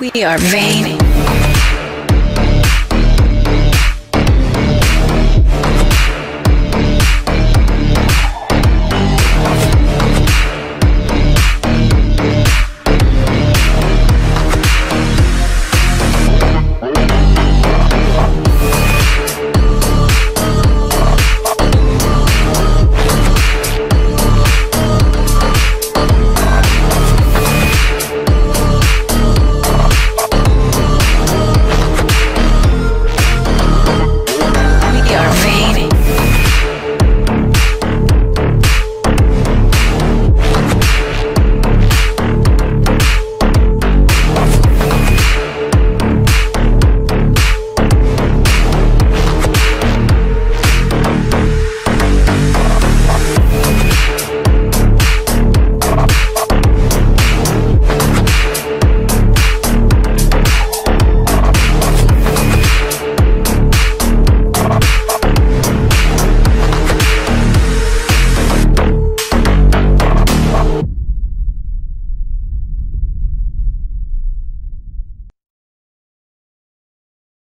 We are vain.